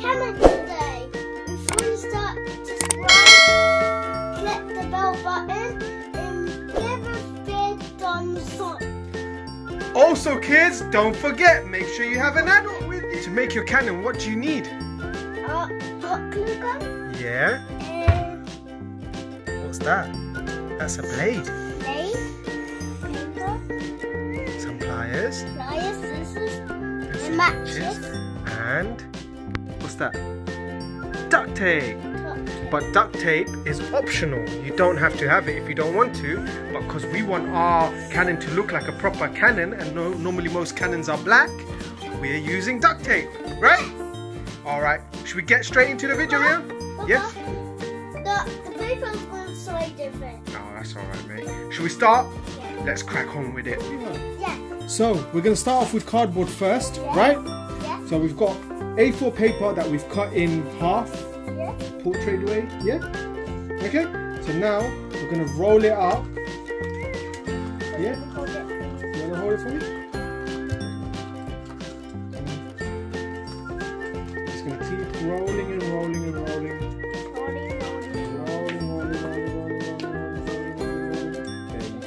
today. Before you start, subscribe, click the bell button, and give us big thumbs up. Also, kids, don't forget, make sure you have an adult with you. To make your cannon, what do you need? Uh, hot glue gun Yeah? and What's that? That's a blade. blade, paper, Some pliers. pliers, scissors, and matches. And what's that? Duct tape. But duct tape is optional. You don't have to have it if you don't want to. But because we want our cannon to look like a proper cannon, and no, normally most cannons are black, we're using duct tape, right? All right. Should we get straight into the video, Ria? Yes. The, the paper's one side different. Oh, that's all right, mate. Should we start? Yeah. Let's crack on with it. Yeah. So we're going to start off with cardboard first, Yeah. right? Yeah. So we've got A4 paper that we've cut in half, Yeah. portrait way, yeah? Okay, so now we're going to roll it up. Yeah? You want to hold it for me? Just to keep rolling and rolling and rolling.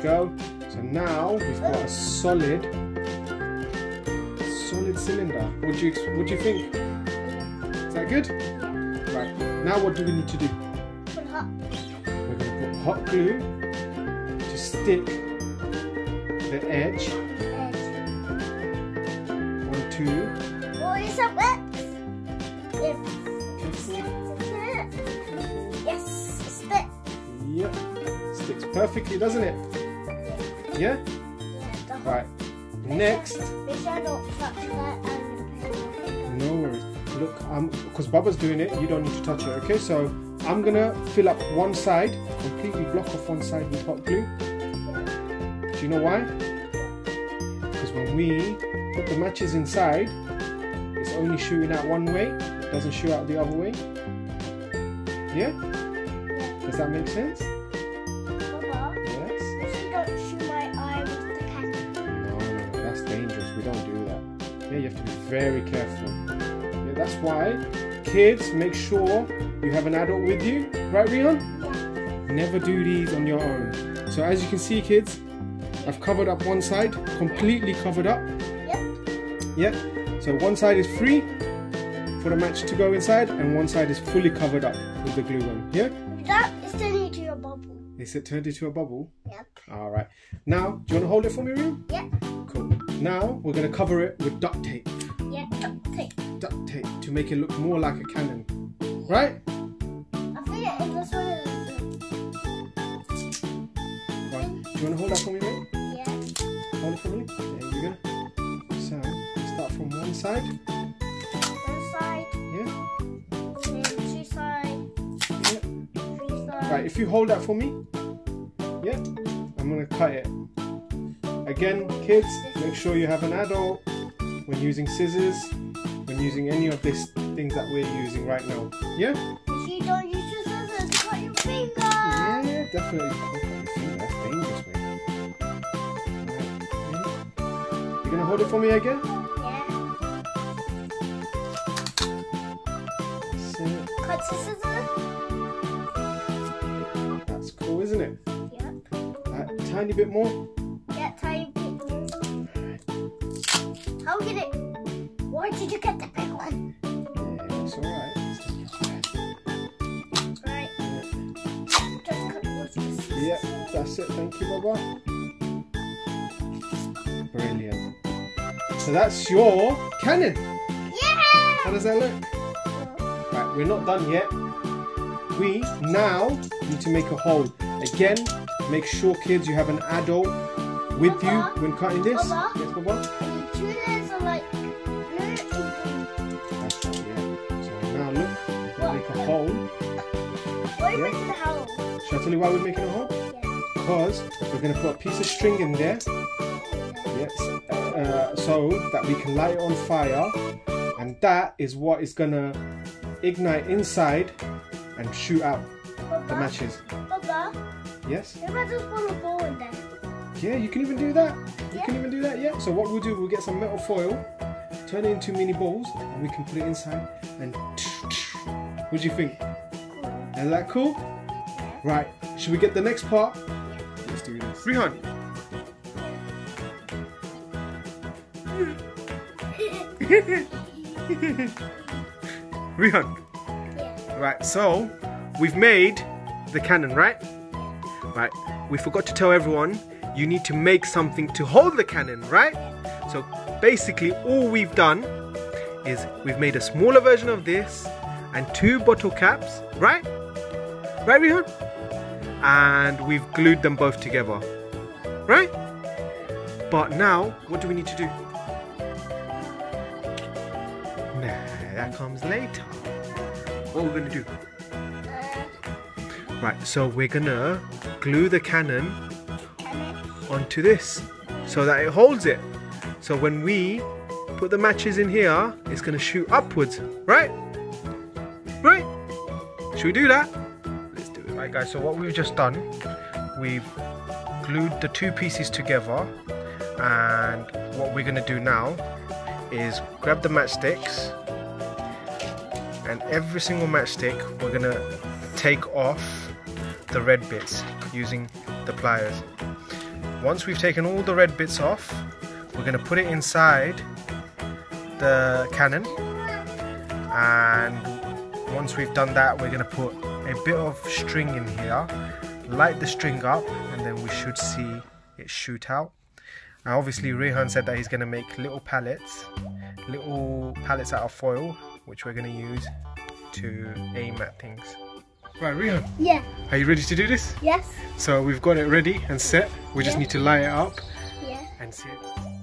Go. So now we've got a solid cylinder. What do you what do you think? Is that good? Right. Now what do we need to do? Put hot. We're going to put hot glue to stick the edge edge. onto. Oh, is that yes, spit. Yep. Sticks perfectly, doesn't it? Yeah. Yeah. Right. Next. Make sure I don't touch that and No worries. Look, um, because Baba's doing it, you don't need to touch it. Okay, so I'm gonna fill up one side, completely block off one side with hot glue. Do you know why? Because when we put the matches inside, it's only shooting out one way, it doesn't shoot out the other way. Yeah? Does that make sense? Don't do that. Yeah, you have to be very careful. Yeah, that's why kids make sure you have an adult with you, right, Rion? Yeah. Never do these on your own. So as you can see, kids, I've covered up one side, completely covered up. Yep. Yeah. So one side is free for the match to go inside, and one side is fully covered up with the glue gun. Yeah. That is turning into a bubble. Is it turned into a bubble? Yep. All right. Now, do you want to hold it for me, Rion? Yep. Now we're gonna cover it with duct tape. Yep. Take. duct tape to make it look more like a cannon. Right? I think it was one. Right. Do you want to hold that for me, mate? Yeah. Hold it for me. There you go. So, start from one side. One side, Yeah? then two sides, Yeah. three sides. Right, if you hold that for me. Yeah? I'm going to cut it. Again, kids, make sure you have an adult when using scissors, when using any of these things that we're using right now. Yeah? If you don't use your scissors, cut your finger. Yeah, definitely. Oh, That's dangerous. Right. You gonna hold it for me again? Yeah. Cut the scissors. That's cool, isn't it? Yeah. A tiny bit more. Get it? Where did you get the big one? Yeah, it's alright. Right. Just cut with the. Yeah, that's it. Thank you, Baba. Brilliant. So that's your cannon. Yeah. How does that look? Right, we're not done yet. We now need to make a hole. Again, make sure, kids, you have an adult with you when cutting this. Baba? Yes, Baba? Why are Yeah. making hole? Shall I tell you why we're making a hole? Yeah. Because we're gonna put a piece of string in there. Yes. Uh, so that we can light it on fire, and that is what is gonna ignite inside and shoot out the matches. Papa, Yes. maybe I just put a ball in there. Yeah, you can even do that. You can even do that. Yeah. So what we'll do, we'll get some metal foil turn it into mini balls and we can put it inside and what do you think? Is that cool? Right, should we get the next part? Let's do this. Rehan. Rehan. Yeah. Right, so we've made the cannon, right? Right, we forgot to tell everyone you need to make something to hold the cannon, right? So basically, all we've done is we've made a smaller version of this and two bottle caps, right? Right, Rehan? And we've glued them both together, right? But now, what do we need to do? Nah, that comes later. What we're gonna do? Right, so we're gonna glue the cannon onto this so that it holds it. So when we put the matches in here, it's gonna shoot upwards, right? Right? Should we do that? Right guys, so what we've just done, we've glued the two pieces together and what we're gonna do now is grab the matchsticks and every single matchstick we're gonna take off the red bits using the pliers. Once we've taken all the red bits off, we're going to put it inside the cannon and once we've done that we're going to put a bit of string in here. Light the string up and then we should see it shoot out. Now obviously Rehan said that he's going to make little pallets little pallets out of foil which we're going to use to aim at things. Right Rehan. Yeah. are you ready to do this? Yes. so we've got it ready and set. We just need to light it up Yeah. and see it